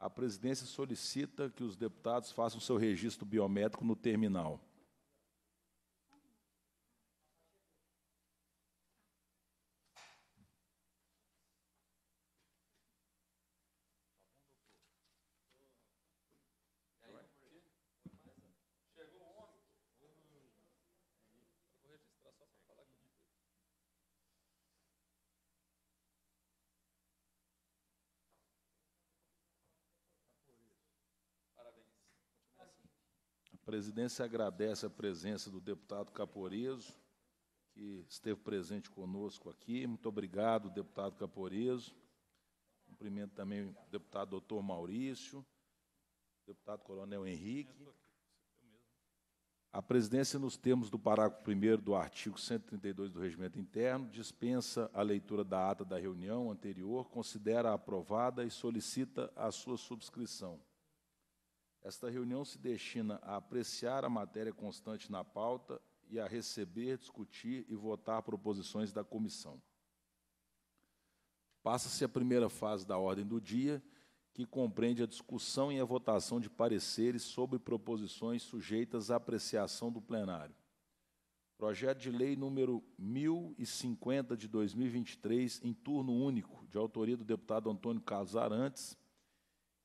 A presidência solicita que os deputados façam seu registro biométrico no terminal. A presidência agradece a presença do deputado Caporeso, que esteve presente conosco aqui. Muito obrigado, deputado Caporeso. Cumprimento também o deputado doutor Maurício, deputado coronel Henrique. A presidência, nos termos do parágrafo 1 do artigo 132 do Regimento Interno, dispensa a leitura da ata da reunião anterior, considera aprovada e solicita a sua subscrição. Esta reunião se destina a apreciar a matéria constante na pauta e a receber, discutir e votar proposições da comissão. Passa-se a primeira fase da ordem do dia, que compreende a discussão e a votação de pareceres sobre proposições sujeitas à apreciação do plenário. Projeto de lei número 1050 de 2023, em turno único, de autoria do deputado Antônio Carlos Arantes,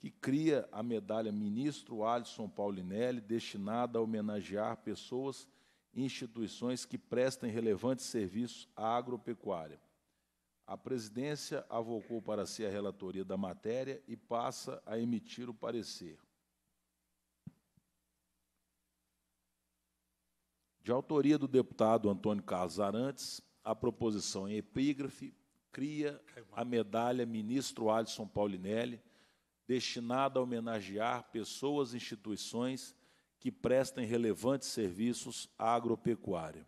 que cria a medalha Ministro Alisson Paulinelli, destinada a homenagear pessoas e instituições que prestem relevantes serviços à agropecuária. A presidência avocou para si a relatoria da matéria e passa a emitir o parecer. De autoria do deputado Antônio Carlos Arantes, a proposição em epígrafe cria a medalha Ministro Alisson Paulinelli, destinada a homenagear pessoas e instituições que prestem relevantes serviços à agropecuária.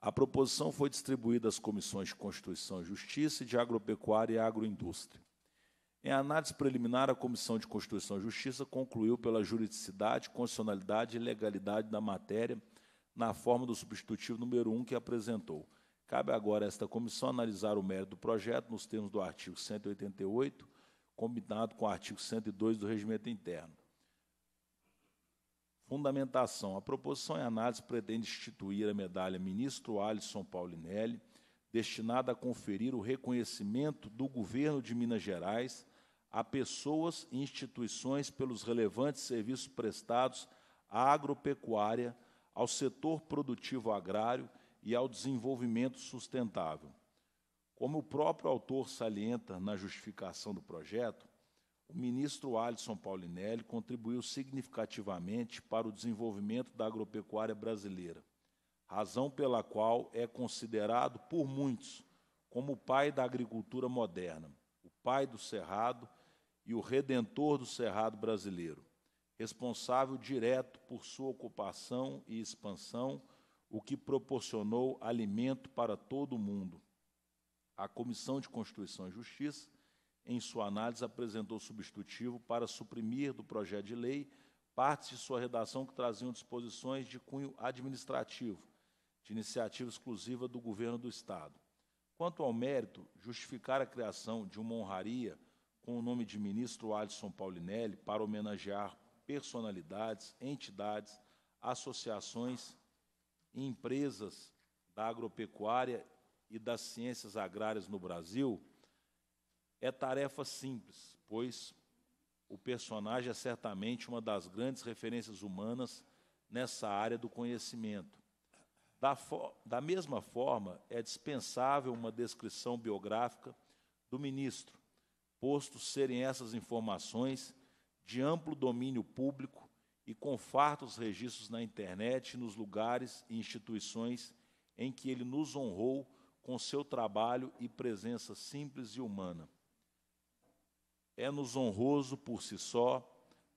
A proposição foi distribuída às comissões de Constituição e Justiça e de Agropecuária e Agroindústria. Em análise preliminar, a Comissão de Constituição e Justiça concluiu pela juridicidade, constitucionalidade e legalidade da matéria na forma do substitutivo número 1 que apresentou. Cabe agora a esta comissão analisar o mérito do projeto nos termos do artigo 188 combinado com o artigo 102 do Regimento Interno. Fundamentação. A proposição em análise pretende instituir a medalha Ministro Alisson Paulinelli, destinada a conferir o reconhecimento do governo de Minas Gerais a pessoas e instituições pelos relevantes serviços prestados à agropecuária, ao setor produtivo agrário e ao desenvolvimento sustentável. Como o próprio autor salienta na justificação do projeto, o ministro Alisson Paulinelli contribuiu significativamente para o desenvolvimento da agropecuária brasileira, razão pela qual é considerado por muitos como o pai da agricultura moderna, o pai do cerrado e o redentor do cerrado brasileiro, responsável direto por sua ocupação e expansão, o que proporcionou alimento para todo o mundo a Comissão de Constituição e Justiça, em sua análise, apresentou substitutivo para suprimir do projeto de lei partes de sua redação que traziam disposições de cunho administrativo, de iniciativa exclusiva do governo do Estado. Quanto ao mérito, justificar a criação de uma honraria com o nome de ministro Alisson Paulinelli para homenagear personalidades, entidades, associações e empresas da agropecuária e das ciências agrárias no Brasil é tarefa simples, pois o personagem é certamente uma das grandes referências humanas nessa área do conhecimento. Da, da mesma forma, é dispensável uma descrição biográfica do ministro, posto serem essas informações de amplo domínio público e com fartos registros na internet nos lugares e instituições em que ele nos honrou com seu trabalho e presença simples e humana. É-nos honroso por si só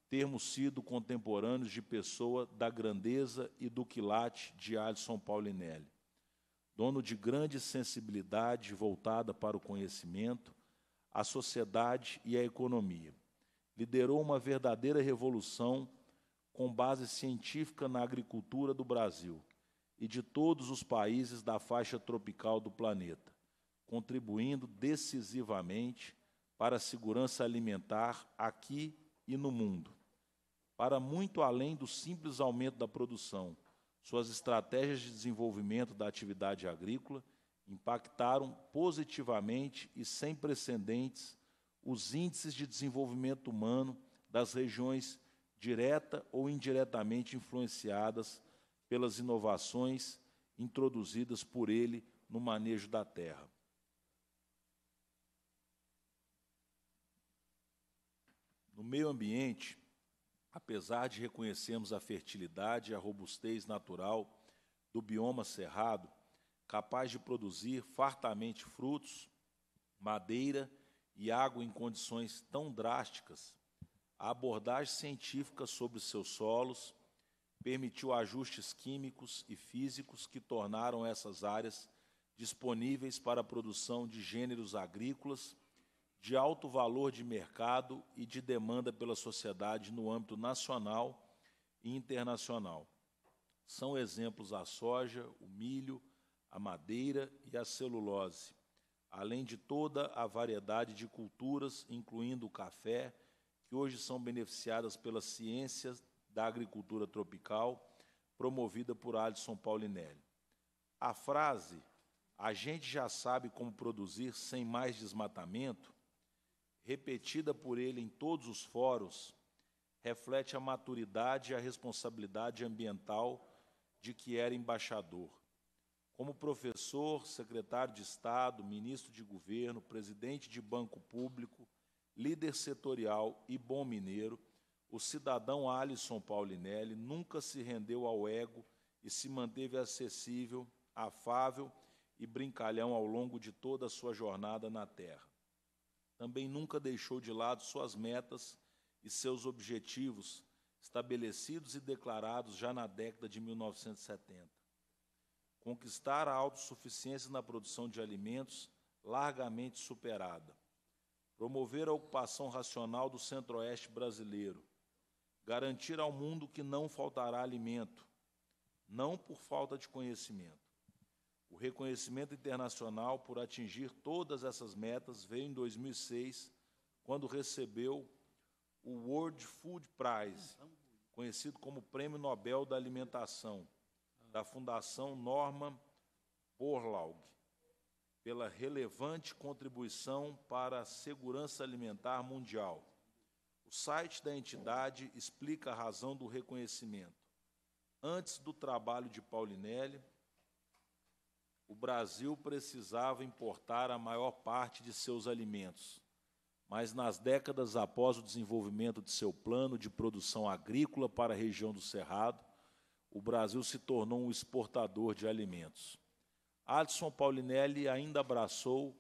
termos sido contemporâneos de pessoa da grandeza e do quilate de Alisson Paulinelli. Dono de grande sensibilidade voltada para o conhecimento, a sociedade e a economia. Liderou uma verdadeira revolução com base científica na agricultura do Brasil e de todos os países da faixa tropical do planeta, contribuindo decisivamente para a segurança alimentar aqui e no mundo. Para muito além do simples aumento da produção, suas estratégias de desenvolvimento da atividade agrícola impactaram positivamente e sem precedentes os índices de desenvolvimento humano das regiões direta ou indiretamente influenciadas pelas inovações introduzidas por ele no manejo da terra. No meio ambiente, apesar de reconhecermos a fertilidade e a robustez natural do bioma cerrado, capaz de produzir fartamente frutos, madeira e água em condições tão drásticas, a abordagem científica sobre seus solos permitiu ajustes químicos e físicos que tornaram essas áreas disponíveis para a produção de gêneros agrícolas de alto valor de mercado e de demanda pela sociedade no âmbito nacional e internacional. São exemplos a soja, o milho, a madeira e a celulose, além de toda a variedade de culturas, incluindo o café, que hoje são beneficiadas pelas ciências da agricultura tropical, promovida por Alisson Paulinelli. A frase a gente já sabe como produzir sem mais desmatamento repetida por ele em todos os fóruns, reflete a maturidade e a responsabilidade ambiental de que era embaixador. Como professor, secretário de Estado, ministro de governo, presidente de banco público, líder setorial e bom mineiro, o cidadão Alisson Paulinelli nunca se rendeu ao ego e se manteve acessível, afável e brincalhão ao longo de toda a sua jornada na Terra também nunca deixou de lado suas metas e seus objetivos estabelecidos e declarados já na década de 1970. Conquistar a autossuficiência na produção de alimentos largamente superada. Promover a ocupação racional do centro-oeste brasileiro. Garantir ao mundo que não faltará alimento, não por falta de conhecimento o reconhecimento internacional por atingir todas essas metas veio em 2006, quando recebeu o World Food Prize, conhecido como Prêmio Nobel da Alimentação, da Fundação Norman Borlaug, pela relevante contribuição para a segurança alimentar mundial. O site da entidade explica a razão do reconhecimento. Antes do trabalho de Paulinelli, o Brasil precisava importar a maior parte de seus alimentos. Mas nas décadas após o desenvolvimento de seu plano de produção agrícola para a região do Cerrado, o Brasil se tornou um exportador de alimentos. Adson Paulinelli ainda abraçou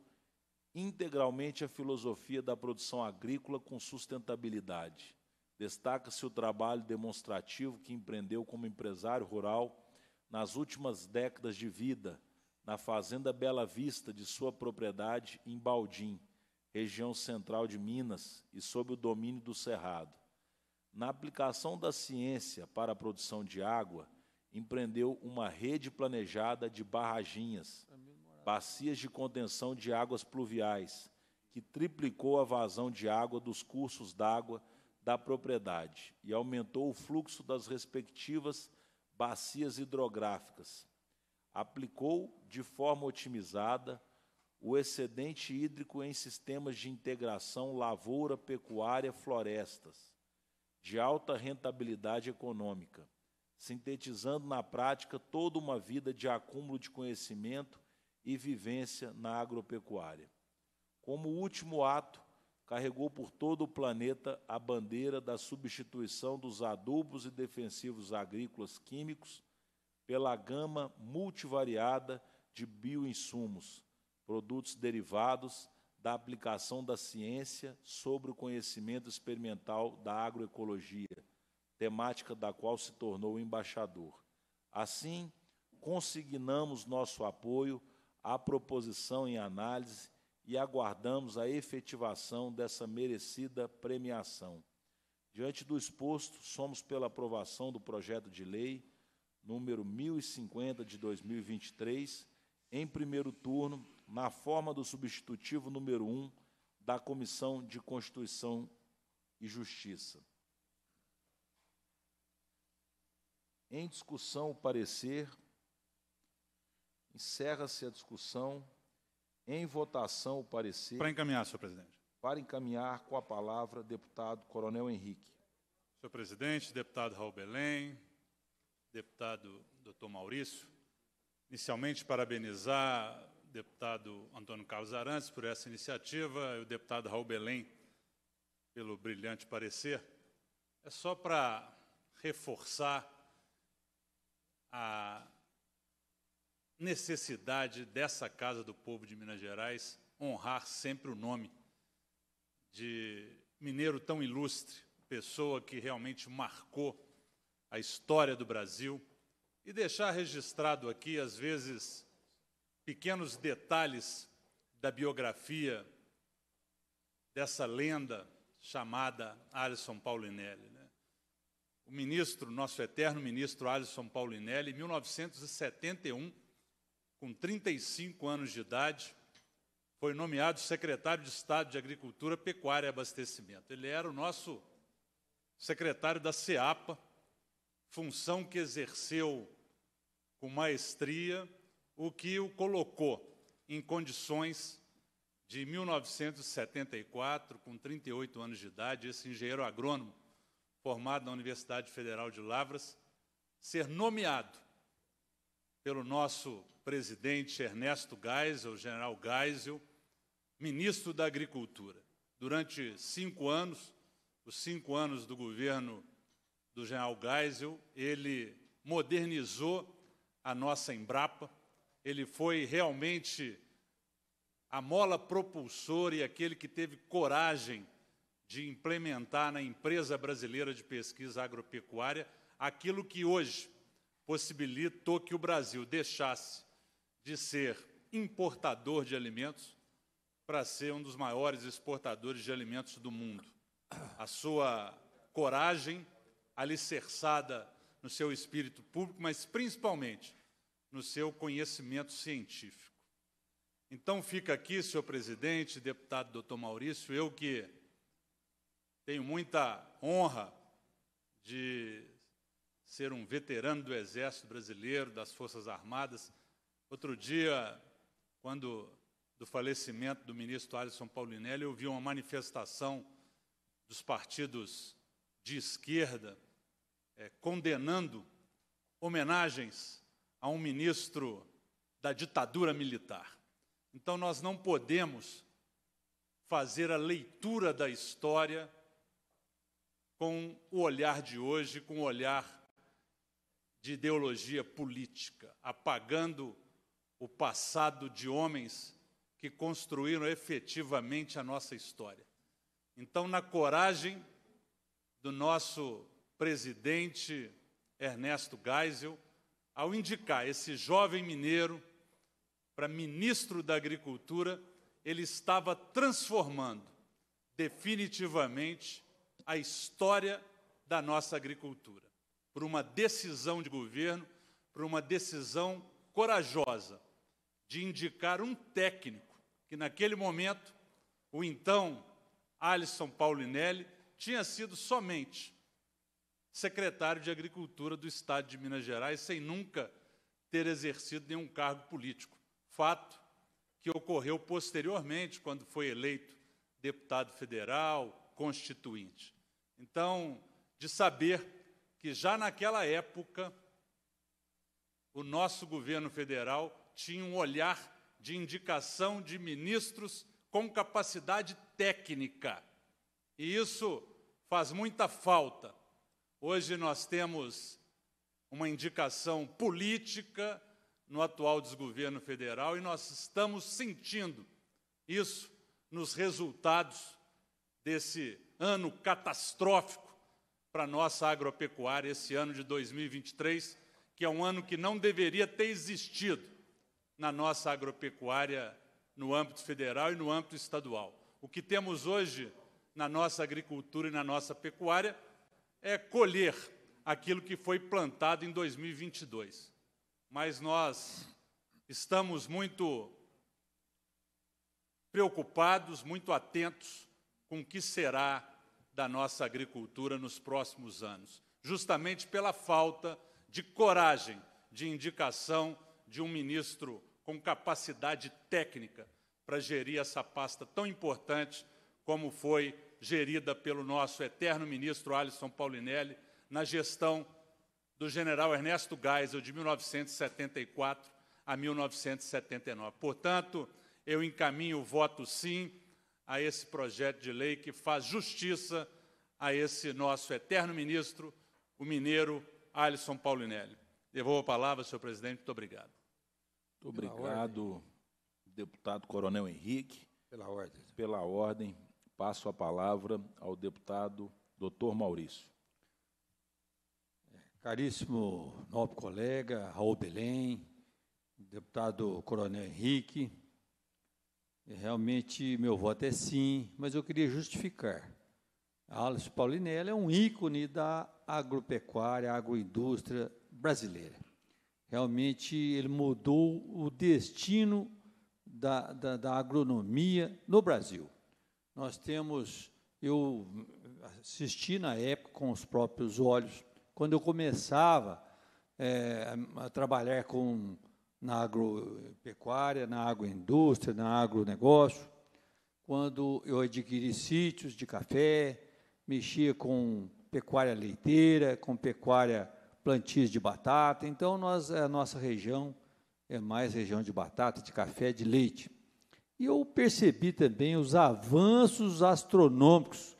integralmente a filosofia da produção agrícola com sustentabilidade. Destaca-se o trabalho demonstrativo que empreendeu como empresário rural nas últimas décadas de vida, na fazenda Bela Vista de sua propriedade em Baldim, região central de Minas e sob o domínio do Cerrado. Na aplicação da ciência para a produção de água, empreendeu uma rede planejada de barraginhas, bacias de contenção de águas pluviais, que triplicou a vazão de água dos cursos d'água da propriedade e aumentou o fluxo das respectivas bacias hidrográficas, aplicou de forma otimizada o excedente hídrico em sistemas de integração lavoura, pecuária, florestas, de alta rentabilidade econômica, sintetizando na prática toda uma vida de acúmulo de conhecimento e vivência na agropecuária. Como último ato, carregou por todo o planeta a bandeira da substituição dos adubos e defensivos agrícolas químicos pela gama multivariada de bioinsumos, produtos derivados da aplicação da ciência sobre o conhecimento experimental da agroecologia, temática da qual se tornou embaixador. Assim, consignamos nosso apoio à proposição em análise e aguardamos a efetivação dessa merecida premiação. Diante do exposto, somos pela aprovação do projeto de lei número 1050 de 2023, em primeiro turno, na forma do substitutivo número 1 da Comissão de Constituição e Justiça. Em discussão, o parecer. Encerra-se a discussão. Em votação, o parecer. Para encaminhar, senhor presidente. Para encaminhar com a palavra, deputado Coronel Henrique. Senhor presidente, deputado Raul Belém, deputado doutor Maurício, inicialmente parabenizar o deputado Antônio Carlos Arantes por essa iniciativa e o deputado Raul Belém pelo brilhante parecer. É só para reforçar a necessidade dessa Casa do Povo de Minas Gerais honrar sempre o nome de mineiro tão ilustre, pessoa que realmente marcou a história do Brasil, e deixar registrado aqui, às vezes, pequenos detalhes da biografia dessa lenda chamada Alisson Paulinelli. Né? O ministro, nosso eterno ministro Alisson Paulinelli, em 1971, com 35 anos de idade, foi nomeado secretário de Estado de Agricultura, Pecuária e Abastecimento. Ele era o nosso secretário da SEAPA, função que exerceu com maestria, o que o colocou em condições de 1974, com 38 anos de idade, esse engenheiro agrônomo, formado na Universidade Federal de Lavras, ser nomeado pelo nosso presidente Ernesto Geisel, general Geisel, ministro da Agricultura. Durante cinco anos, os cinco anos do governo do general Geisel, ele modernizou a nossa Embrapa, ele foi realmente a mola propulsora e aquele que teve coragem de implementar na empresa brasileira de pesquisa agropecuária aquilo que hoje possibilitou que o Brasil deixasse de ser importador de alimentos para ser um dos maiores exportadores de alimentos do mundo. A sua coragem, alicerçada no seu espírito público, mas principalmente no seu conhecimento científico. Então fica aqui, senhor presidente, deputado doutor Maurício, eu que tenho muita honra de ser um veterano do Exército Brasileiro, das Forças Armadas. Outro dia, quando do falecimento do ministro Alisson Paulinelli, eu vi uma manifestação dos partidos de esquerda é, condenando homenagens a um ministro da ditadura militar. Então, nós não podemos fazer a leitura da história com o olhar de hoje, com o olhar de ideologia política, apagando o passado de homens que construíram efetivamente a nossa história. Então, na coragem do nosso presidente Ernesto Geisel, ao indicar esse jovem mineiro para ministro da Agricultura, ele estava transformando definitivamente a história da nossa agricultura, por uma decisão de governo, por uma decisão corajosa de indicar um técnico que naquele momento o então Alisson Paulinelli tinha sido somente secretário de Agricultura do Estado de Minas Gerais, sem nunca ter exercido nenhum cargo político. Fato que ocorreu posteriormente, quando foi eleito deputado federal, constituinte. Então, de saber que já naquela época o nosso governo federal tinha um olhar de indicação de ministros com capacidade técnica. E isso faz muita falta Hoje nós temos uma indicação política no atual desgoverno federal e nós estamos sentindo isso nos resultados desse ano catastrófico para a nossa agropecuária, esse ano de 2023, que é um ano que não deveria ter existido na nossa agropecuária no âmbito federal e no âmbito estadual. O que temos hoje na nossa agricultura e na nossa pecuária é colher aquilo que foi plantado em 2022. Mas nós estamos muito preocupados, muito atentos com o que será da nossa agricultura nos próximos anos, justamente pela falta de coragem, de indicação de um ministro com capacidade técnica para gerir essa pasta tão importante como foi gerida pelo nosso eterno ministro Alisson Paulinelli na gestão do general Ernesto Geisel de 1974 a 1979. Portanto, eu encaminho o voto sim a esse projeto de lei que faz justiça a esse nosso eterno ministro, o mineiro Alisson Paulinelli. Devolvo a palavra, senhor presidente. Muito obrigado. Muito obrigado, deputado Coronel Henrique. Pela ordem. Pela ordem, passo a palavra ao deputado doutor Maurício. Caríssimo nobre colega Raul Belém, deputado Coronel Henrique, realmente meu voto é sim, mas eu queria justificar. Alisson Paulinelli é um ícone da agropecuária, agroindústria brasileira. Realmente ele mudou o destino da, da, da agronomia no Brasil. Nós temos, eu assisti na época com os próprios olhos, quando eu começava é, a trabalhar com na agropecuária, na agroindústria, na agronegócio, quando eu adquiri sítios de café, mexia com pecuária leiteira, com pecuária plantios de batata. Então, nós, a nossa região é mais região de batata, de café, de leite. E eu percebi também os avanços astronômicos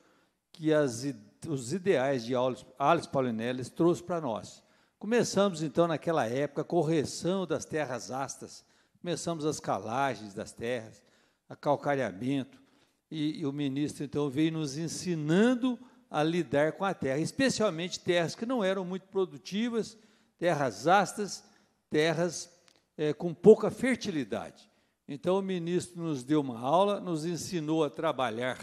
que as, os ideais de Alice Paulinelli trouxe para nós. Começamos, então, naquela época, a correção das terras astas, começamos as calagens das terras, a calcareamento, e, e o ministro, então, veio nos ensinando a lidar com a terra, especialmente terras que não eram muito produtivas, terras astas, terras é, com pouca fertilidade. Então, o ministro nos deu uma aula, nos ensinou a trabalhar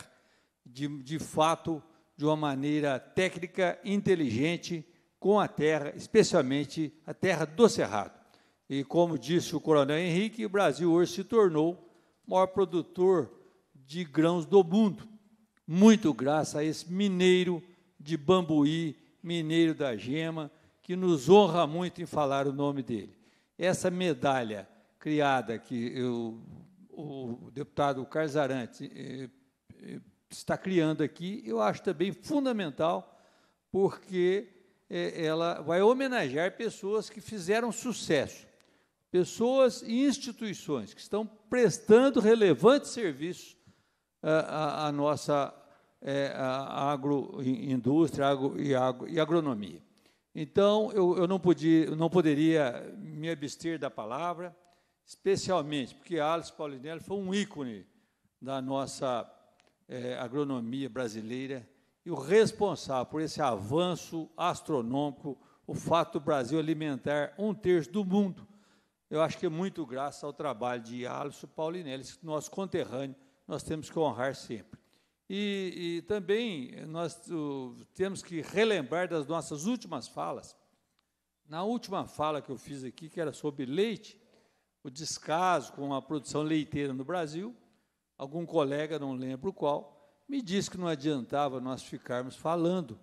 de, de fato de uma maneira técnica, inteligente, com a terra, especialmente a terra do Cerrado. E como disse o coronel Henrique, o Brasil hoje se tornou o maior produtor de grãos do mundo, muito graças a esse mineiro de Bambuí, mineiro da Gema, que nos honra muito em falar o nome dele. Essa medalha criada que eu, o deputado Carlos eh, eh, está criando aqui, eu acho também fundamental, porque ela vai homenagear pessoas que fizeram sucesso, pessoas e instituições que estão prestando relevantes serviços à, à nossa é, agroindústria agro, e, agro, e agronomia. Então, eu, eu não, podia, não poderia me abster da palavra, especialmente porque Alice Paulinelli foi um ícone da nossa é, agronomia brasileira e o responsável por esse avanço astronômico, o fato do Brasil alimentar um terço do mundo, eu acho que é muito graças ao trabalho de Alisson Paulinelli, nosso conterrâneo, nós temos que honrar sempre. E, e também nós uh, temos que relembrar das nossas últimas falas. Na última fala que eu fiz aqui, que era sobre leite, o descaso com a produção leiteira no Brasil, algum colega, não lembro qual, me disse que não adiantava nós ficarmos falando,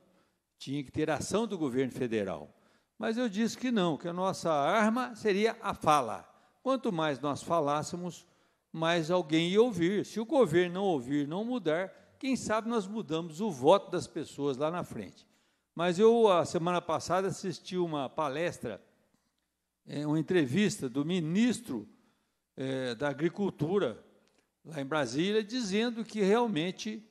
tinha que ter ação do governo federal. Mas eu disse que não, que a nossa arma seria a fala. Quanto mais nós falássemos, mais alguém ia ouvir. Se o governo não ouvir, não mudar, quem sabe nós mudamos o voto das pessoas lá na frente. Mas eu, a semana passada, assisti uma palestra, é, uma entrevista do ministro é, da Agricultura, lá em Brasília, dizendo que realmente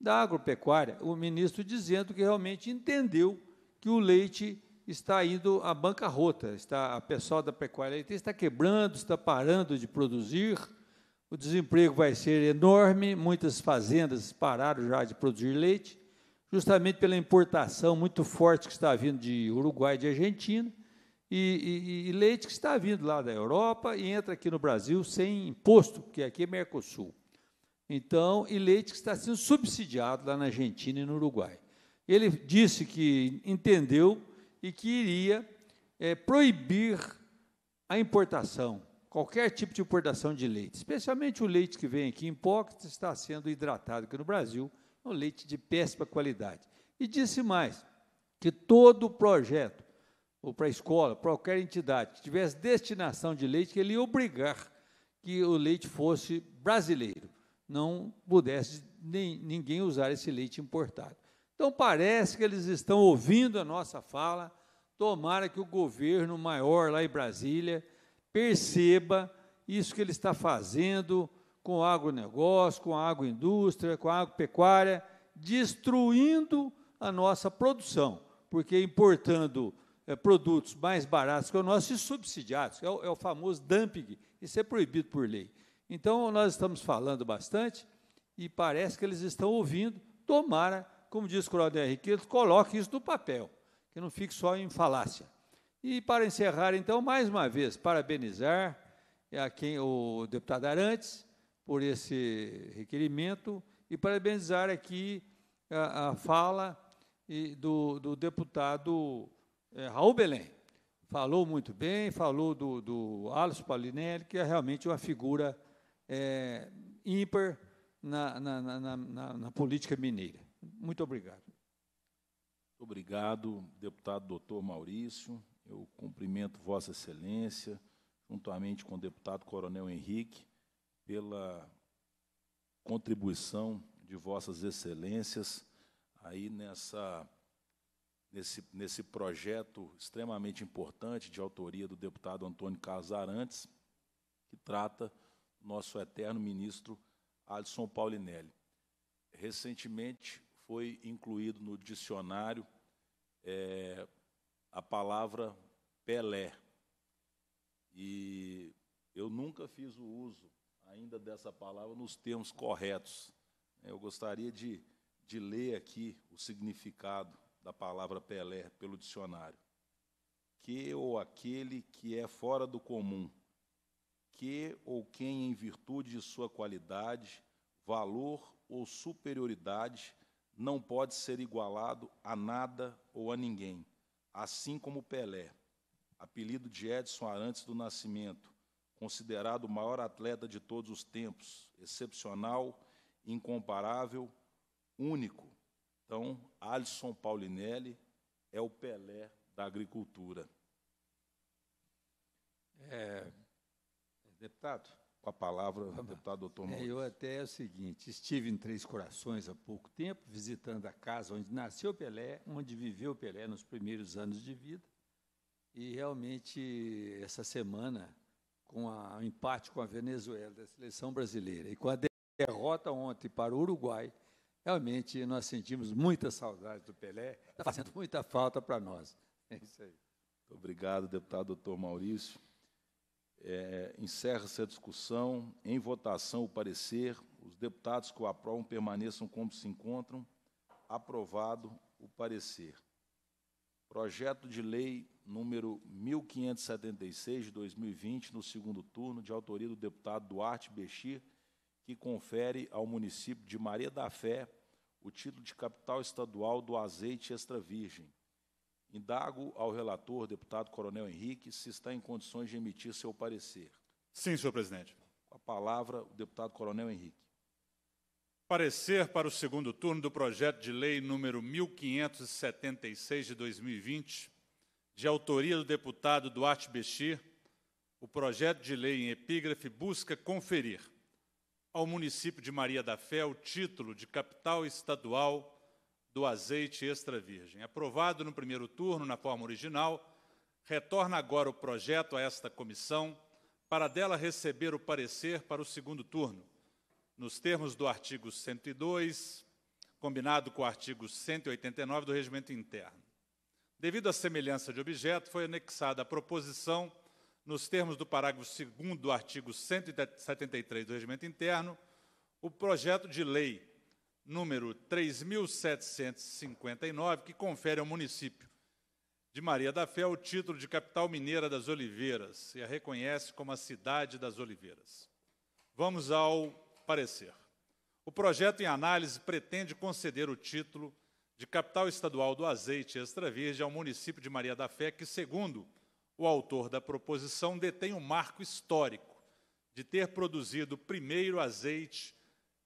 da agropecuária, o ministro dizendo que realmente entendeu que o leite está indo à bancarrota, está, a pessoal da pecuária leite está quebrando, está parando de produzir, o desemprego vai ser enorme, muitas fazendas pararam já de produzir leite, justamente pela importação muito forte que está vindo de Uruguai e de Argentina, e, e, e leite que está vindo lá da Europa e entra aqui no Brasil sem imposto, porque aqui é Mercosul. Então, e leite que está sendo subsidiado lá na Argentina e no Uruguai. Ele disse que entendeu e que iria é, proibir a importação, qualquer tipo de importação de leite, especialmente o leite que vem aqui em que está sendo hidratado aqui no Brasil, um leite de péssima qualidade. E disse mais, que todo projeto, ou para a escola, para qualquer entidade que tivesse destinação de leite, que ele ia obrigar que o leite fosse brasileiro, não pudesse nem, ninguém usar esse leite importado. Então, parece que eles estão ouvindo a nossa fala, tomara que o governo maior lá em Brasília perceba isso que ele está fazendo com o agronegócio, com a agroindústria, com a agropecuária, destruindo a nossa produção, porque importando é, produtos mais baratos que o nosso e subsidiados, é o, é o famoso dumping, isso é proibido por lei. Então, nós estamos falando bastante e parece que eles estão ouvindo, tomara, como diz o Coronel Henrique, eles coloquem isso no papel, que não fique só em falácia. E para encerrar, então, mais uma vez, parabenizar a quem o deputado Arantes por esse requerimento e parabenizar aqui a, a fala do, do deputado é, Raul Belém. Falou muito bem, falou do, do Alisson Paulinelli, que é realmente uma figura é, ímpar na, na, na, na, política mineira. Muito obrigado. Obrigado, deputado doutor Maurício. Eu cumprimento Vossa Excelência, juntamente com o deputado Coronel Henrique, pela contribuição de Vossas Excelências aí nessa, nesse, nesse projeto extremamente importante de autoria do deputado Antônio Carlos Arantes, que trata nosso eterno ministro Alisson Paulinelli. Recentemente foi incluído no dicionário é, a palavra Pelé. E eu nunca fiz o uso ainda dessa palavra nos termos corretos. Eu gostaria de, de ler aqui o significado da palavra Pelé pelo dicionário. Que ou aquele que é fora do comum, que ou quem, em virtude de sua qualidade, valor ou superioridade, não pode ser igualado a nada ou a ninguém, assim como Pelé, apelido de Edson Arantes do Nascimento, considerado o maior atleta de todos os tempos, excepcional, incomparável, único. Então, Alisson Paulinelli é o Pelé da agricultura. É, deputado, com a palavra, o deputado doutor Maurício. É, eu até é o seguinte, estive em Três Corações há pouco tempo, visitando a casa onde nasceu Pelé, onde viveu Pelé nos primeiros anos de vida, e realmente essa semana, com a, o empate com a Venezuela da seleção brasileira e com a derrota ontem para o Uruguai, realmente nós sentimos muita saudade do Pelé, está fazendo muita falta para nós. É isso aí. Obrigado, deputado doutor Maurício. É, Encerra-se a discussão. Em votação, o parecer. Os deputados que o aprovam permaneçam como se encontram. Aprovado o parecer. Projeto de lei número 1576 de 2020, no segundo turno, de autoria do deputado Duarte Bexir, que confere ao município de Maria da Fé o título de capital estadual do azeite extra virgem Indago ao relator, deputado Coronel Henrique, se está em condições de emitir seu parecer. Sim, senhor presidente. Com a palavra, o deputado Coronel Henrique. Parecer para o segundo turno do projeto de lei número 1576 de 2020, de autoria do deputado Duarte Bexir, o projeto de lei em epígrafe busca conferir ao município de Maria da Fé o título de capital estadual do azeite extra virgem. Aprovado no primeiro turno na forma original, retorna agora o projeto a esta comissão para dela receber o parecer para o segundo turno, nos termos do artigo 102, combinado com o artigo 189 do Regimento Interno. Devido à semelhança de objeto, foi anexada a proposição, nos termos do parágrafo 2 do artigo 173 do Regimento Interno, o projeto de lei número 3.759, que confere ao município de Maria da Fé o título de capital mineira das Oliveiras e a reconhece como a cidade das Oliveiras. Vamos ao parecer. O projeto em análise pretende conceder o título de capital estadual do azeite extra virgem ao município de Maria da Fé, que, segundo o autor da proposição, detém um marco histórico de ter produzido o primeiro azeite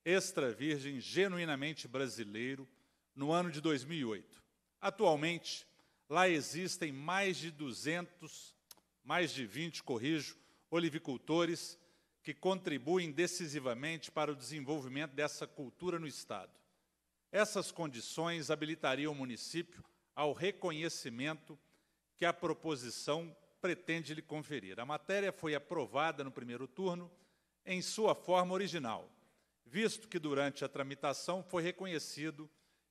extra virgem genuinamente brasileiro no ano de 2008. Atualmente, lá existem mais de 200, mais de 20, corrijo, olivicultores que contribuem decisivamente para o desenvolvimento dessa cultura no Estado. Essas condições habilitariam o município ao reconhecimento que a proposição pretende lhe conferir. A matéria foi aprovada no primeiro turno em sua forma original, visto que durante a tramitação foi reconhecido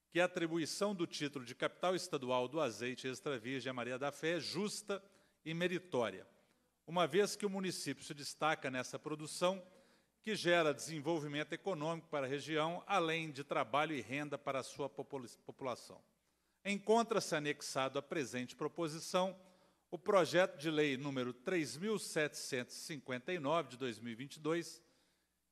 que a atribuição do título de capital estadual do azeite extra virgem a Maria da Fé é justa e meritória, uma vez que o município se destaca nessa produção que gera desenvolvimento econômico para a região, além de trabalho e renda para a sua população. Encontra-se anexado à presente proposição o projeto de lei número 3759 de 2022,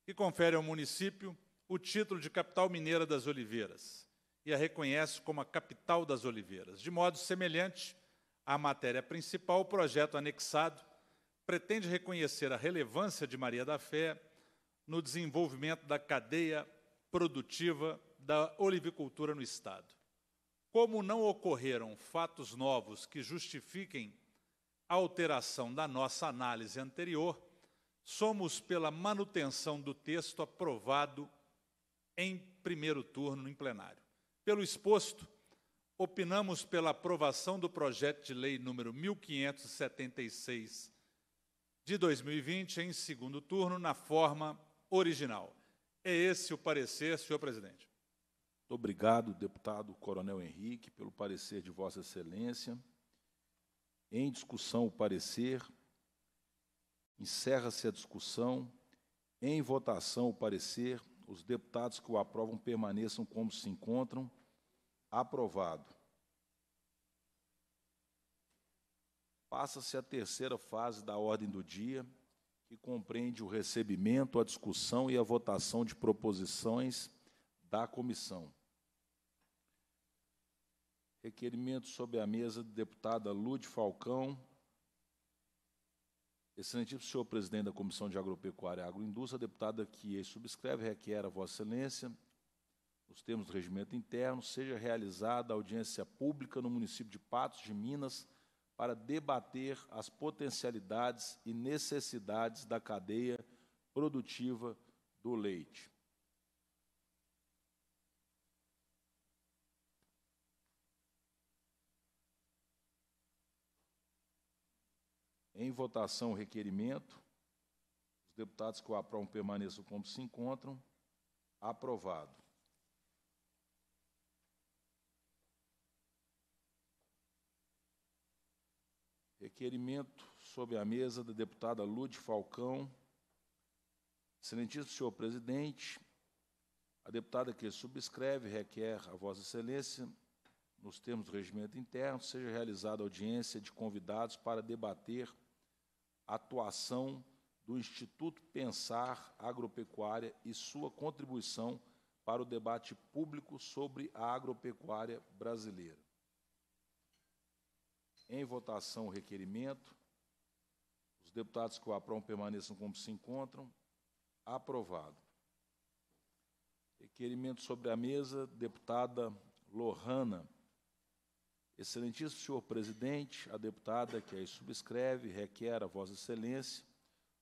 que confere ao município o título de capital mineira das oliveiras e a reconhece como a capital das oliveiras. De modo semelhante à matéria principal, o projeto anexado pretende reconhecer a relevância de Maria da Fé no desenvolvimento da cadeia produtiva da olivicultura no Estado. Como não ocorreram fatos novos que justifiquem a alteração da nossa análise anterior, somos pela manutenção do texto aprovado em primeiro turno em plenário. Pelo exposto, opinamos pela aprovação do projeto de lei número 1576 de 2020 em segundo turno na forma original. É esse o parecer, senhor presidente. Muito obrigado, deputado Coronel Henrique, pelo parecer de Vossa Excelência. Em discussão o parecer. Encerra-se a discussão. Em votação o parecer. Os deputados que o aprovam permaneçam como se encontram. Aprovado. Passa-se a terceira fase da ordem do dia que compreende o recebimento, a discussão e a votação de proposições da comissão. Requerimento sob a mesa da deputada Lude Falcão. Excelentíssimo senhor presidente da Comissão de Agropecuária e Agroindústria, deputada que subscreve requer a Vossa Excelência, nos termos do regimento interno, seja realizada audiência pública no município de Patos de Minas, para debater as potencialidades e necessidades da cadeia produtiva do leite. Em votação o requerimento, os deputados que o aprovam permaneçam como se encontram. Aprovado. Requerimento sob a mesa da deputada Lude Falcão. Excelentíssimo senhor presidente, a deputada que subscreve requer a Vossa Excelência, nos termos do regimento interno, seja realizada audiência de convidados para debater atuação do Instituto Pensar Agropecuária e sua contribuição para o debate público sobre a agropecuária brasileira. Em votação o requerimento. Os deputados que o aprovam permaneçam como se encontram. Aprovado. Requerimento sobre a mesa, deputada Lohana. Excelentíssimo senhor presidente, a deputada que aí subscreve requer a Vossa Excelência,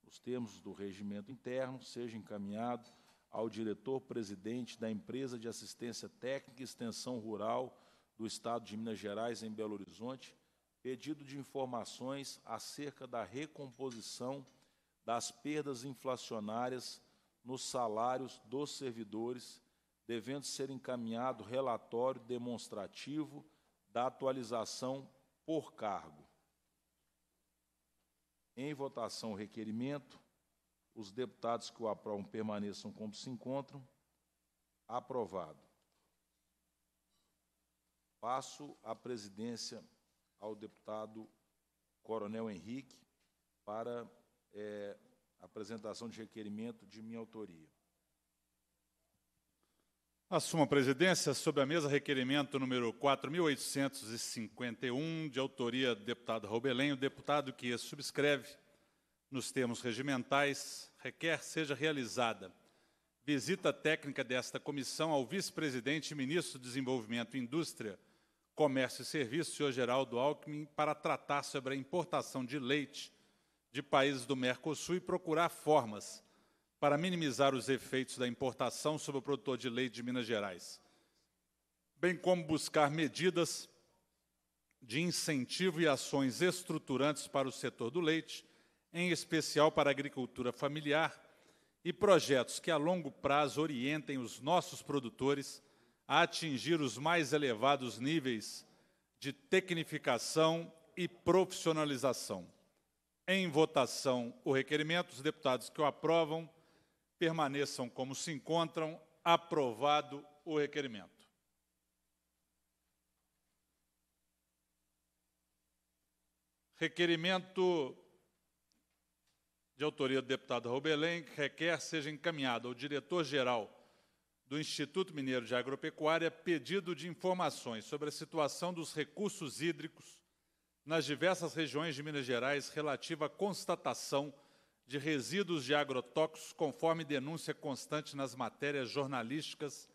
nos termos do regimento interno, seja encaminhado ao diretor-presidente da Empresa de Assistência Técnica e Extensão Rural do Estado de Minas Gerais, em Belo Horizonte, pedido de informações acerca da recomposição das perdas inflacionárias nos salários dos servidores, devendo ser encaminhado relatório demonstrativo da atualização por cargo. Em votação o requerimento, os deputados que o aprovam permaneçam como se encontram. Aprovado. Passo a presidência ao deputado Coronel Henrique para é, apresentação de requerimento de minha autoria. Assumo a presidência sob a mesa requerimento número 4.851, de autoria do deputado Robelém. O deputado que subscreve nos termos regimentais requer seja realizada visita técnica desta comissão ao vice-presidente e ministro do Desenvolvimento, Indústria, Comércio e Serviços, senhor Geraldo Alckmin, para tratar sobre a importação de leite de países do Mercosul e procurar formas para minimizar os efeitos da importação sobre o produtor de leite de Minas Gerais, bem como buscar medidas de incentivo e ações estruturantes para o setor do leite, em especial para a agricultura familiar, e projetos que a longo prazo orientem os nossos produtores a atingir os mais elevados níveis de tecnificação e profissionalização. Em votação, o requerimento, os deputados que o aprovam permaneçam como se encontram. Aprovado o requerimento. Requerimento de autoria do deputado Robelém, que requer seja encaminhado ao diretor-geral do Instituto Mineiro de Agropecuária pedido de informações sobre a situação dos recursos hídricos nas diversas regiões de Minas Gerais relativa à constatação resíduos de agrotóxicos, conforme denúncia constante nas matérias jornalísticas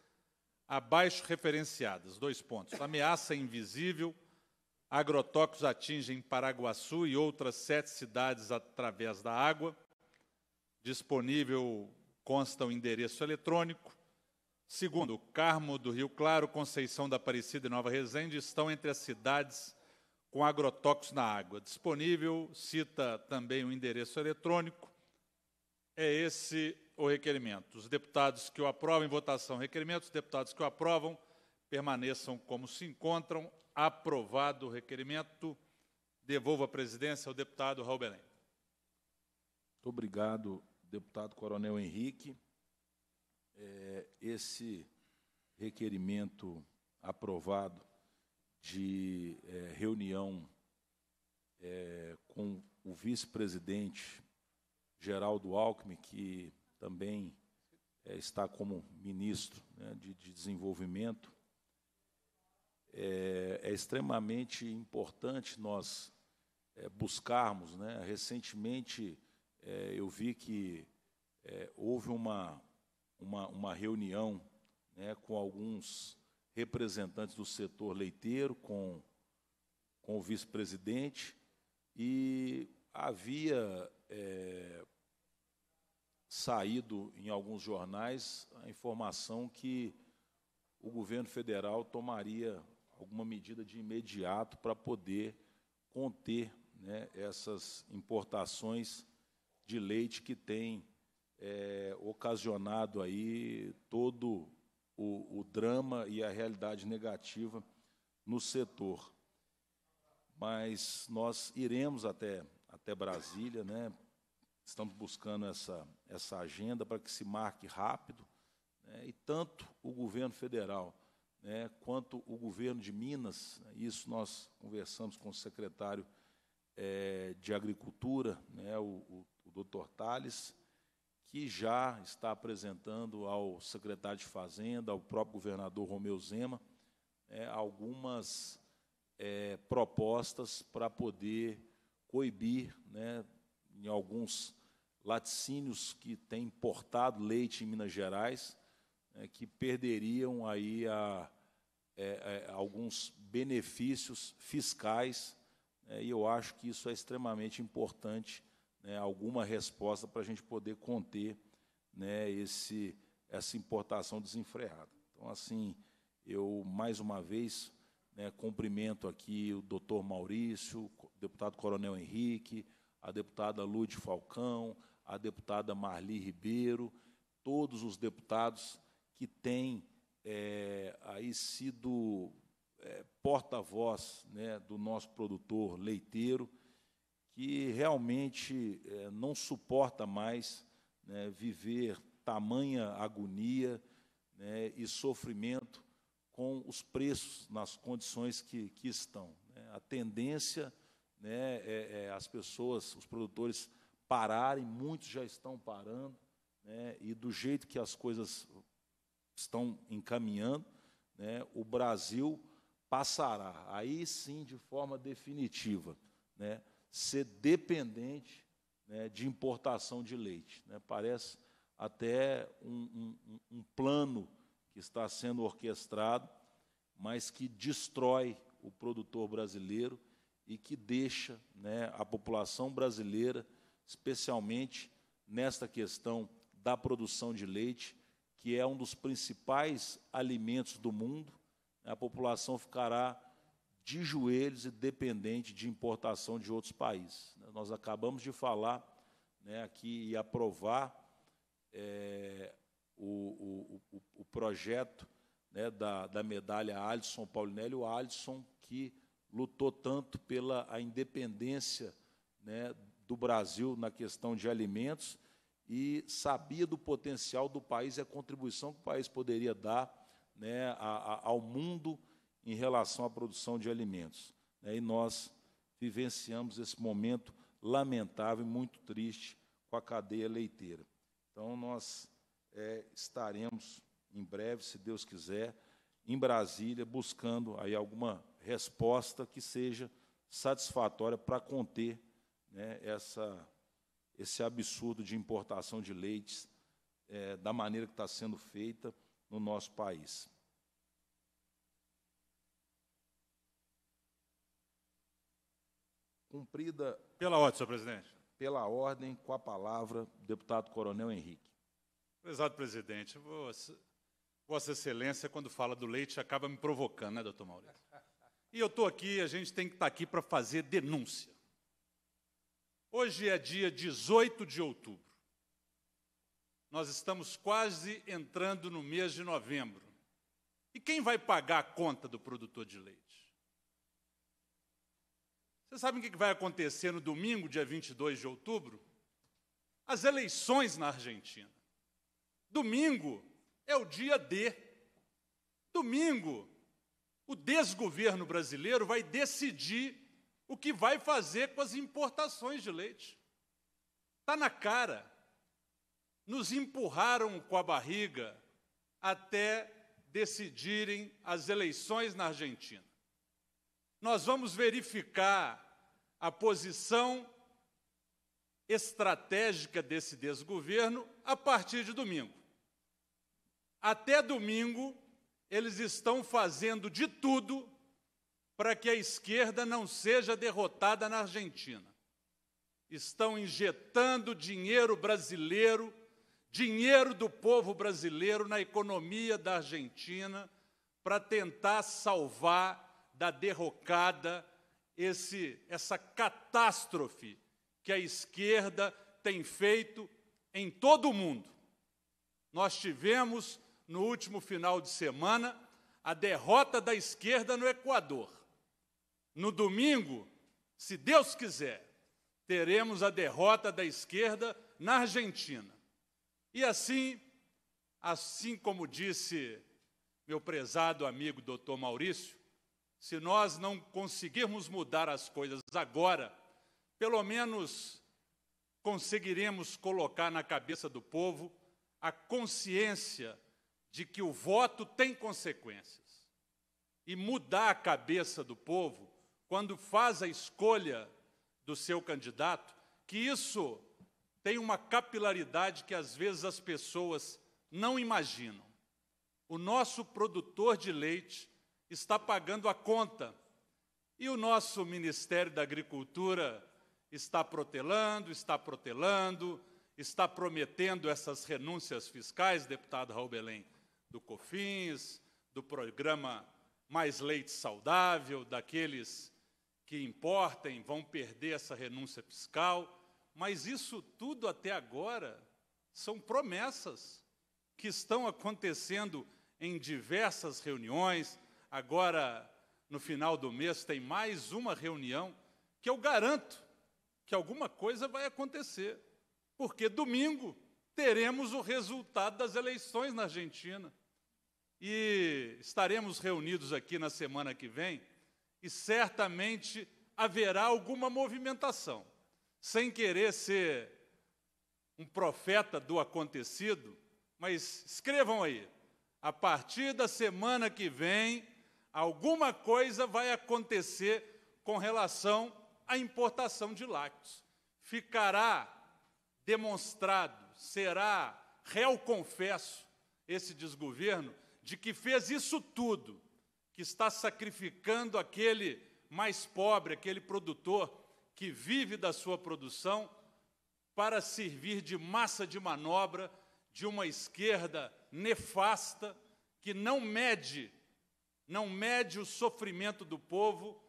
abaixo referenciadas. Dois pontos. Ameaça invisível. Agrotóxicos atingem Paraguaçu e outras sete cidades através da água. Disponível consta o endereço eletrônico. Segundo, Carmo do Rio Claro, Conceição da Aparecida e Nova Resende estão entre as cidades com agrotóxicos na água. Disponível, cita também o endereço eletrônico. É esse o requerimento. Os deputados que o aprovam em votação requerimento, os deputados que o aprovam permaneçam como se encontram. Aprovado o requerimento. Devolvo a presidência ao deputado Raul Belém. Muito obrigado, deputado Coronel Henrique. É, esse requerimento aprovado de é, reunião é, com o vice-presidente Geraldo Alckmin, que também é, está como ministro né, de, de, desenvolvimento, é, é, extremamente importante nós é, buscarmos. Né, recentemente, eu vi que houve uma, uma, uma reunião né, com alguns representantes do setor leiteiro, com, com o vice-presidente, e havia é, saído em alguns jornais a informação que o governo federal tomaria alguma medida de imediato para poder conter né, essas importações de leite que tem é, ocasionado aí todo o, o drama e a realidade negativa no setor. Mas nós iremos até, até Brasília, né? estamos buscando essa, essa agenda para que se marque rápido, né? e tanto o governo federal né, quanto o governo de Minas, né? isso nós conversamos com o secretário é, de Agricultura, né, o, o, o doutor Tales, que já está apresentando ao secretário de Fazenda, ao próprio governador Romeu Zema, é, algumas é, propostas para poder coibir, né, em alguns laticínios que têm importado leite em Minas Gerais, é, que perderiam aí a, é, é, alguns benefícios fiscais, né, e eu acho que isso é extremamente importante né, alguma resposta para a gente poder conter né, esse, essa importação desenfreada. Então, assim, eu, mais uma vez, né, cumprimento aqui o doutor Maurício, o deputado Coronel Henrique, a deputada Lude Falcão, a deputada Marli Ribeiro, todos os deputados que têm é, aí sido é, porta-voz né, do nosso produtor leiteiro, que realmente é, não suporta mais né, viver tamanha agonia né, e sofrimento com os preços nas condições que, que estão. Né. A tendência né, é, é, as pessoas, os produtores pararem, muitos já estão parando, né, e do jeito que as coisas estão encaminhando, né, o Brasil passará, aí sim de forma definitiva, né, ser dependente né, de importação de leite. Né? Parece até um, um, um plano que está sendo orquestrado, mas que destrói o produtor brasileiro e que deixa né, a população brasileira, especialmente nesta questão da produção de leite, que é um dos principais alimentos do mundo, a população ficará de joelhos e dependente de importação de outros países. Nós acabamos de falar né, aqui e aprovar é, o, o, o, projeto né, da, da medalha Alisson Paulinelli, Alisson que lutou tanto pela a independência né, do Brasil na questão de alimentos e sabia do potencial do país e a contribuição que o país poderia dar né, a, a, ao mundo em relação à produção de alimentos. Né, e nós vivenciamos esse momento lamentável e muito triste com a cadeia leiteira. Então, nós é, estaremos em breve, se Deus quiser, em Brasília, buscando aí alguma resposta que seja satisfatória para conter né, essa, esse absurdo de importação de leites é, da maneira que está sendo feita no nosso país. Cumprida. Pela ordem, senhor presidente. Pela ordem, com a palavra, deputado Coronel Henrique. Prezado presidente, Vossa, Vossa Excelência, quando fala do leite, acaba me provocando, né, doutor Maurício? E eu estou aqui, a gente tem que estar tá aqui para fazer denúncia. Hoje é dia 18 de outubro. Nós estamos quase entrando no mês de novembro. E quem vai pagar a conta do produtor de leite? Vocês sabem o que vai acontecer no domingo, dia 22 de outubro? As eleições na Argentina. Domingo é o dia D. Domingo, o desgoverno brasileiro vai decidir o que vai fazer com as importações de leite. Está na cara. Nos empurraram com a barriga até decidirem as eleições na Argentina. Nós vamos verificar a posição estratégica desse desgoverno a partir de domingo. Até domingo, eles estão fazendo de tudo para que a esquerda não seja derrotada na Argentina. Estão injetando dinheiro brasileiro, dinheiro do povo brasileiro na economia da Argentina para tentar salvar da derrocada esse, essa catástrofe que a esquerda tem feito em todo o mundo. Nós tivemos, no último final de semana, a derrota da esquerda no Equador. No domingo, se Deus quiser, teremos a derrota da esquerda na Argentina. E assim, assim como disse meu prezado amigo doutor Maurício, se nós não conseguirmos mudar as coisas agora, pelo menos conseguiremos colocar na cabeça do povo a consciência de que o voto tem consequências. E mudar a cabeça do povo quando faz a escolha do seu candidato, que isso tem uma capilaridade que às vezes as pessoas não imaginam. O nosso produtor de leite está pagando a conta e o nosso Ministério da Agricultura está protelando, está protelando, está prometendo essas renúncias fiscais, deputado Raul Belém, do COFINS, do programa Mais Leite Saudável, daqueles que importem vão perder essa renúncia fiscal, mas isso tudo até agora são promessas que estão acontecendo em diversas reuniões. Agora, no final do mês, tem mais uma reunião que eu garanto que alguma coisa vai acontecer, porque domingo teremos o resultado das eleições na Argentina. E estaremos reunidos aqui na semana que vem e certamente haverá alguma movimentação. Sem querer ser um profeta do acontecido, mas escrevam aí, a partir da semana que vem, alguma coisa vai acontecer com relação à importação de lácteos. Ficará demonstrado, será réu confesso, esse desgoverno, de que fez isso tudo, que está sacrificando aquele mais pobre, aquele produtor que vive da sua produção, para servir de massa de manobra de uma esquerda nefasta que não mede, não mede o sofrimento do povo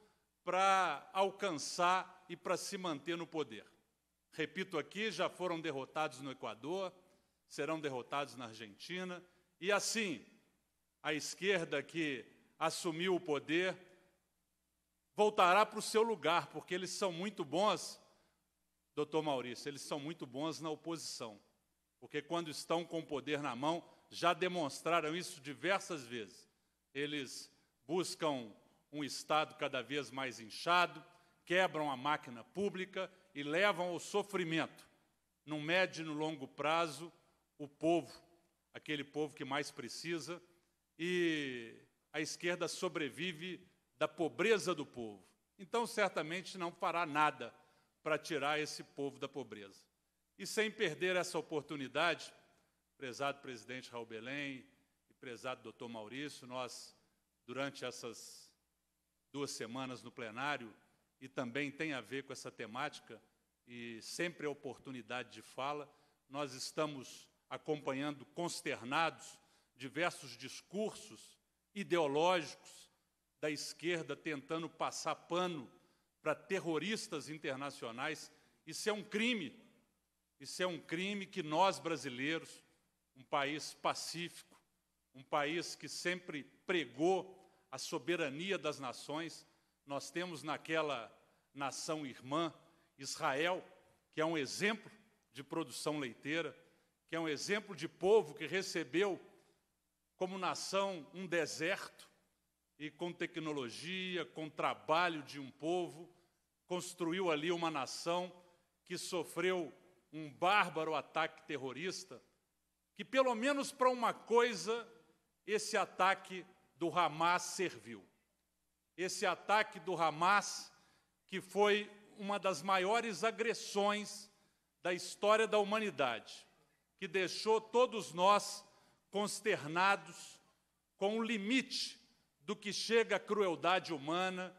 para alcançar e para se manter no poder. Repito aqui, já foram derrotados no Equador, serão derrotados na Argentina, e assim, a esquerda que assumiu o poder voltará para o seu lugar, porque eles são muito bons, doutor Maurício, eles são muito bons na oposição, porque quando estão com o poder na mão, já demonstraram isso diversas vezes. Eles buscam um Estado cada vez mais inchado, quebram a máquina pública e levam ao sofrimento, no médio e no longo prazo, o povo, aquele povo que mais precisa, e a esquerda sobrevive da pobreza do povo. Então, certamente não fará nada para tirar esse povo da pobreza. E sem perder essa oportunidade, prezado presidente Raul Belém prezado doutor Maurício, nós, durante essas duas semanas no plenário, e também tem a ver com essa temática, e sempre é oportunidade de fala, nós estamos acompanhando consternados diversos discursos ideológicos da esquerda tentando passar pano para terroristas internacionais. Isso é um crime. Isso é um crime que nós brasileiros, um país pacífico, um país que sempre pregou a soberania das nações, nós temos naquela nação irmã, Israel, que é um exemplo de produção leiteira, que é um exemplo de povo que recebeu como nação um deserto e com tecnologia, com trabalho de um povo, construiu ali uma nação que sofreu um bárbaro ataque terrorista, que pelo menos para uma coisa esse ataque do Hamas serviu. Esse ataque do Hamas, que foi uma das maiores agressões da história da humanidade, que deixou todos nós consternados com o limite do que chega a crueldade humana,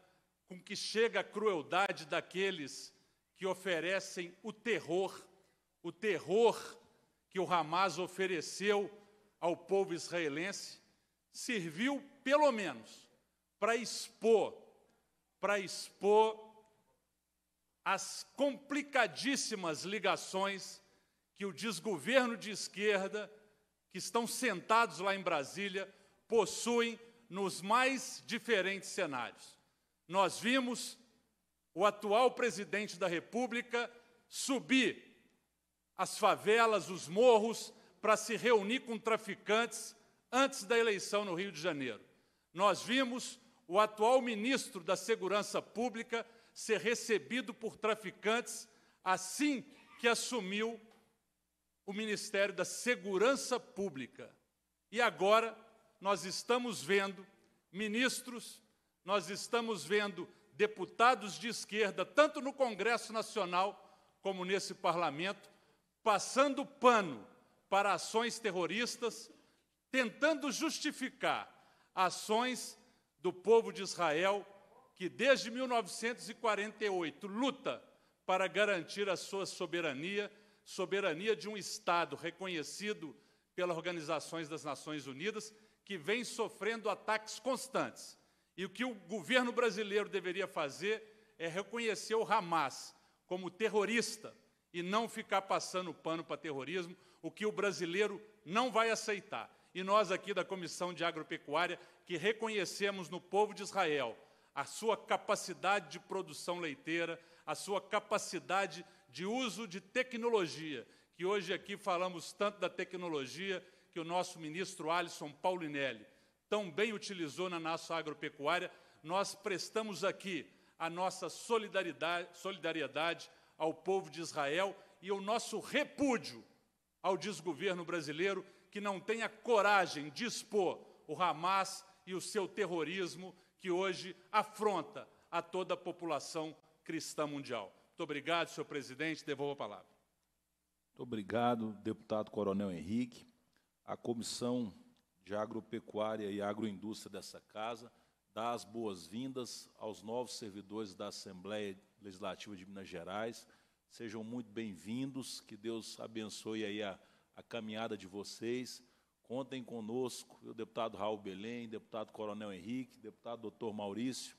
com que chega a crueldade daqueles que oferecem o terror, o terror que o Hamas ofereceu ao povo israelense, serviu pelo menos para expor, para expor as complicadíssimas ligações que o desgoverno de esquerda, que estão sentados lá em Brasília, possuem nos mais diferentes cenários. Nós vimos o atual presidente da República subir as favelas, os morros, para se reunir com traficantes antes da eleição no Rio de Janeiro. Nós vimos o atual ministro da Segurança Pública ser recebido por traficantes assim que assumiu o Ministério da Segurança Pública. E agora nós estamos vendo ministros, nós estamos vendo deputados de esquerda, tanto no Congresso Nacional como nesse parlamento, passando pano para ações terroristas, tentando justificar ações do povo de Israel, que desde 1948 luta para garantir a sua soberania, soberania de um Estado reconhecido pelas organizações das Nações Unidas, que vem sofrendo ataques constantes. E o que o governo brasileiro deveria fazer é reconhecer o Hamas como terrorista e não ficar passando pano para terrorismo, o que o brasileiro não vai aceitar. E nós aqui da Comissão de Agropecuária, que reconhecemos no povo de Israel a sua capacidade de produção leiteira, a sua capacidade de uso de tecnologia, que hoje aqui falamos tanto da tecnologia que o nosso ministro Alisson Paulinelli tão bem utilizou na nossa agropecuária, nós prestamos aqui a nossa solidariedade, solidariedade ao povo de Israel e o nosso repúdio ao desgoverno brasileiro que não tem a coragem de expor o Hamas e o seu terrorismo que hoje afronta a toda a população cristã mundial. Muito obrigado, senhor presidente. Devolvo a palavra. Muito obrigado, deputado Coronel Henrique. A Comissão de Agropecuária e Agroindústria dessa Casa dá as boas-vindas aos novos servidores da Assembleia Legislativa de Minas Gerais. Sejam muito bem-vindos, que Deus abençoe aí a, a caminhada de vocês. Contem conosco, o deputado Raul Belém, deputado Coronel Henrique, deputado doutor Maurício.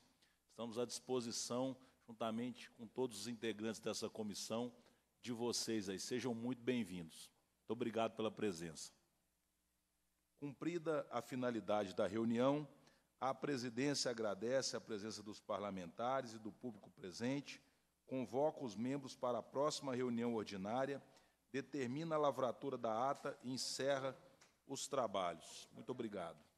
Estamos à disposição, juntamente com todos os integrantes dessa comissão, de vocês aí. Sejam muito bem-vindos. Muito obrigado pela presença. Cumprida a finalidade da reunião, a presidência agradece a presença dos parlamentares e do público presente, convoca os membros para a próxima reunião ordinária, determina a lavratura da ata e encerra os trabalhos. Muito obrigado.